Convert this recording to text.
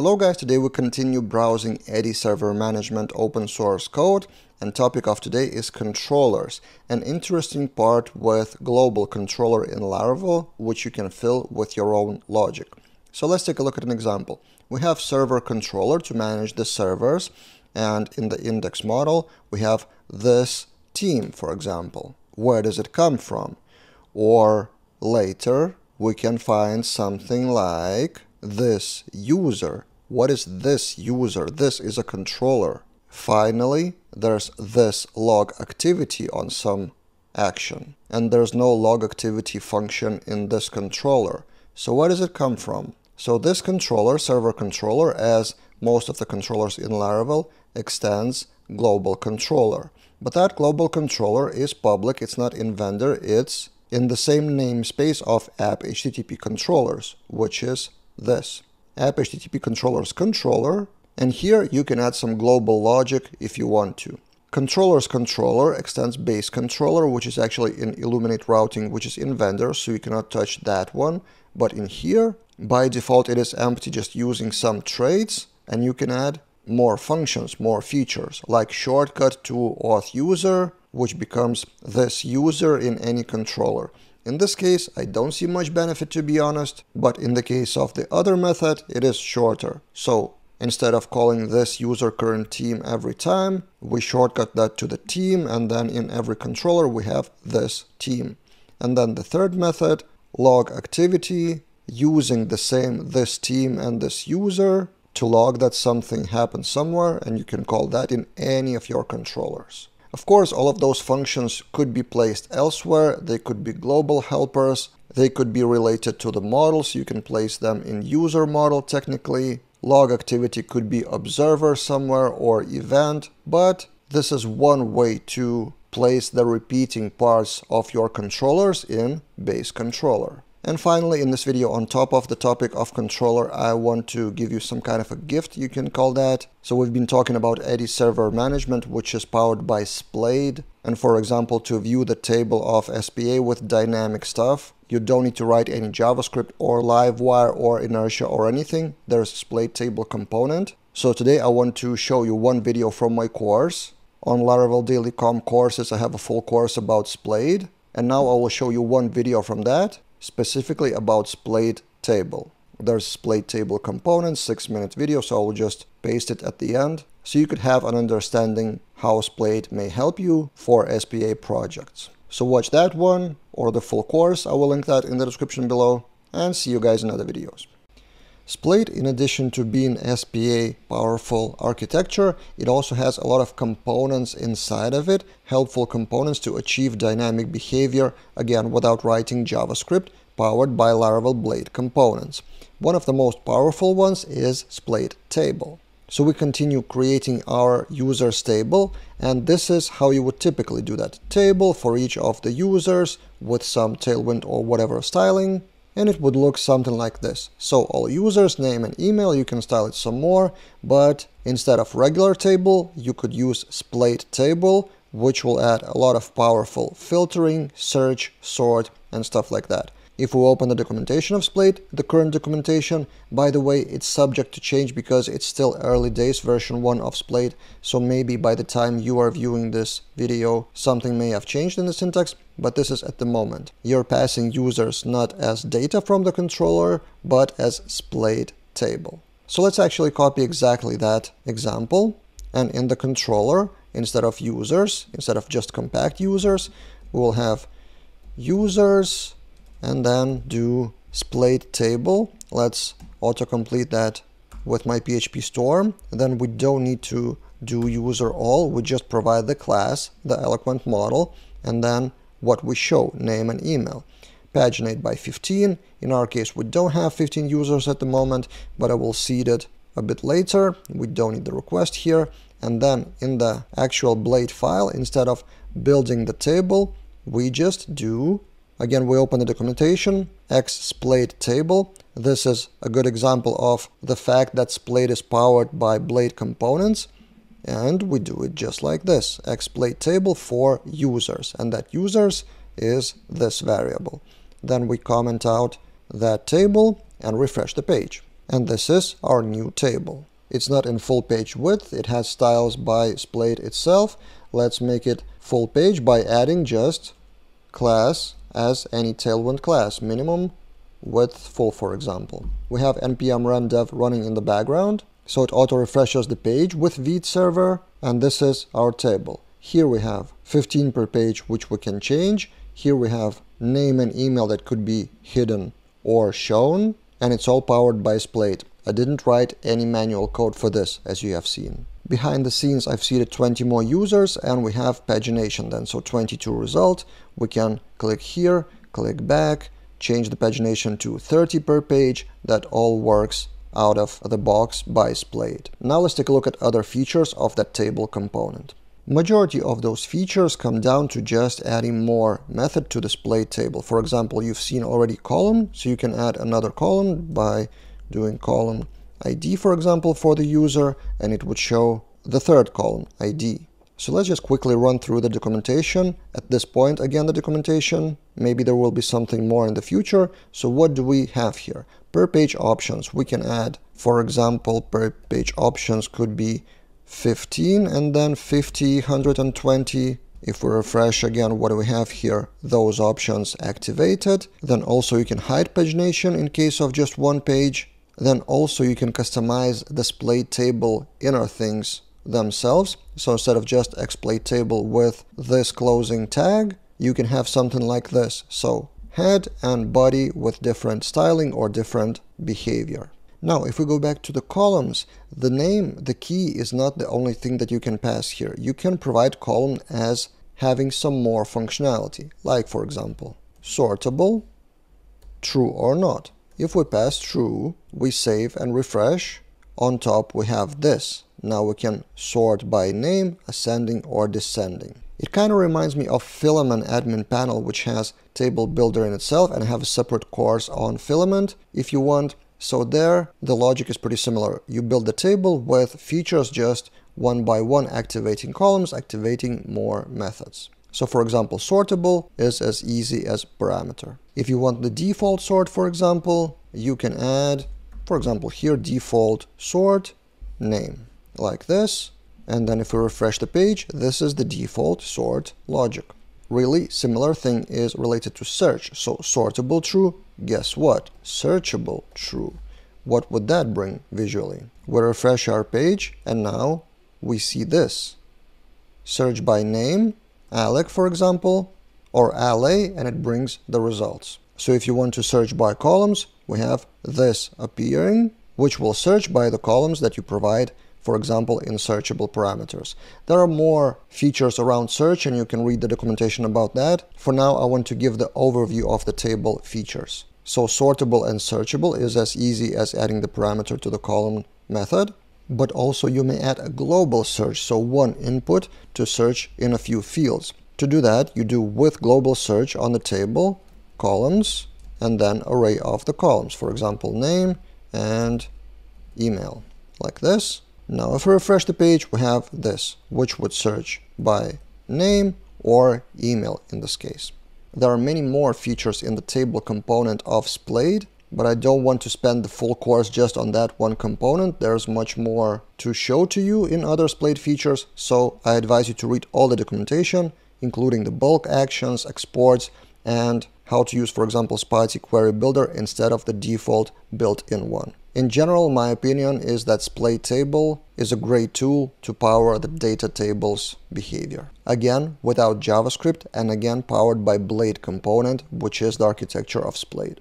Hello guys, today we continue browsing Eddy Server Management open source code and topic of today is controllers, an interesting part with global controller in Laravel which you can fill with your own logic. So let's take a look at an example. We have server controller to manage the servers and in the index model we have this team for example. Where does it come from? Or later we can find something like this user. What is this user? This is a controller. Finally, there's this log activity on some action. And there's no log activity function in this controller. So where does it come from? So this controller, server controller, as most of the controllers in Laravel, extends global controller. But that global controller is public, it's not in vendor, it's in the same namespace of app HTTP controllers, which is this app HTTP controllers controller, and here you can add some global logic if you want to. Controllers controller extends base controller, which is actually in Illuminate routing, which is in vendor, so you cannot touch that one. But in here, by default, it is empty, just using some traits, and you can add more functions, more features, like shortcut to auth user, which becomes this user in any controller. In this case, I don't see much benefit to be honest, but in the case of the other method, it is shorter. So instead of calling this user current team every time, we shortcut that to the team and then in every controller we have this team. And then the third method, log activity, using the same this team and this user to log that something happened somewhere and you can call that in any of your controllers. Of course, all of those functions could be placed elsewhere. They could be global helpers. They could be related to the model, so you can place them in user model technically. Log activity could be observer somewhere or event, but this is one way to place the repeating parts of your controllers in base controller. And finally, in this video, on top of the topic of controller, I want to give you some kind of a gift, you can call that. So we've been talking about Eddy Server Management, which is powered by Splade. And for example, to view the table of SPA with dynamic stuff, you don't need to write any JavaScript or Livewire or Inertia or anything. There's a Splade table component. So today I want to show you one video from my course. On Laravel Daily Com courses, I have a full course about Splade. And now I will show you one video from that specifically about Splade table. There's Splade table components, six minute video, so I will just paste it at the end so you could have an understanding how Splade may help you for SPA projects. So watch that one or the full course, I will link that in the description below and see you guys in other videos. Splade, in addition to being SPA powerful architecture, it also has a lot of components inside of it, helpful components to achieve dynamic behavior, again without writing JavaScript, powered by Laravel Blade components. One of the most powerful ones is Splade table. So we continue creating our users table and this is how you would typically do that. Table for each of the users with some tailwind or whatever styling and it would look something like this. So all users, name and email, you can style it some more, but instead of regular table, you could use Splade table, which will add a lot of powerful filtering, search, sort, and stuff like that. If we open the documentation of Splade, the current documentation, by the way, it's subject to change because it's still early days version 1 of Splade, so maybe by the time you are viewing this video, something may have changed in the syntax, but this is at the moment. You're passing users not as data from the controller, but as Splade table. So let's actually copy exactly that example, and in the controller, instead of users, instead of just compact users, we'll have users and then do Splade table. Let's autocomplete that with my PHP storm. then we don't need to do user all. We just provide the class, the eloquent model, and then what we show, name and email. Paginate by 15. In our case, we don't have 15 users at the moment, but I will seed it a bit later. We don't need the request here. And then in the actual blade file, instead of building the table, we just do Again, we open the documentation, X Splade table. This is a good example of the fact that Splade is powered by Blade components. And we do it just like this, Xsplade table for users. And that users is this variable. Then we comment out that table and refresh the page. And this is our new table. It's not in full page width, it has styles by Splade itself. Let's make it full page by adding just class as any Tailwind class, minimum width full for example. We have npm run dev running in the background, so it auto refreshes the page with Vite server, and this is our table. Here we have 15 per page, which we can change. Here we have name and email that could be hidden or shown, and it's all powered by Splade. I didn't write any manual code for this, as you have seen. Behind the scenes, I've seeded 20 more users and we have pagination then. So 22 result. We can click here, click back, change the pagination to 30 per page. That all works out of the box by Splade. Now let's take a look at other features of that table component. Majority of those features come down to just adding more method to Splade table. For example, you've seen already column, so you can add another column by doing column ID, for example, for the user, and it would show the third column, ID. So let's just quickly run through the documentation. At this point, again, the documentation, maybe there will be something more in the future. So what do we have here? Per page options, we can add, for example, per page options could be 15 and then 50, 120. If we refresh again, what do we have here? Those options activated. Then also you can hide pagination in case of just one page. Then also you can customize display table inner things themselves. So instead of just Splade table with this closing tag, you can have something like this. So head and body with different styling or different behavior. Now, if we go back to the columns, the name, the key is not the only thing that you can pass here. You can provide column as having some more functionality, like for example, sortable, true or not. If we pass true, we save and refresh. On top we have this. Now we can sort by name, ascending or descending. It kind of reminds me of Filament admin panel which has table builder in itself and I have a separate course on Filament if you want. So there the logic is pretty similar. You build the table with features just one by one activating columns, activating more methods. So for example, sortable is as easy as parameter. If you want the default sort, for example, you can add, for example, here default sort name like this. And then if we refresh the page, this is the default sort logic. Really similar thing is related to search. So sortable true, guess what? Searchable true. What would that bring visually? We refresh our page and now we see this. Search by name Alec, for example, or Ale, and it brings the results. So if you want to search by columns, we have this appearing, which will search by the columns that you provide, for example, in searchable parameters. There are more features around search, and you can read the documentation about that. For now, I want to give the overview of the table features. So sortable and searchable is as easy as adding the parameter to the column method but also you may add a global search, so one input to search in a few fields. To do that, you do with global search on the table, columns, and then array of the columns, for example, name and email, like this. Now, if we refresh the page, we have this, which would search by name or email in this case. There are many more features in the table component of Splade, but I don't want to spend the full course just on that one component. There's much more to show to you in other Splade features, so I advise you to read all the documentation, including the bulk actions, exports, and how to use, for example, Spatie Query Builder instead of the default built-in one. In general, my opinion is that Splade Table is a great tool to power the data table's behavior. Again, without JavaScript and again powered by Blade component, which is the architecture of Splade.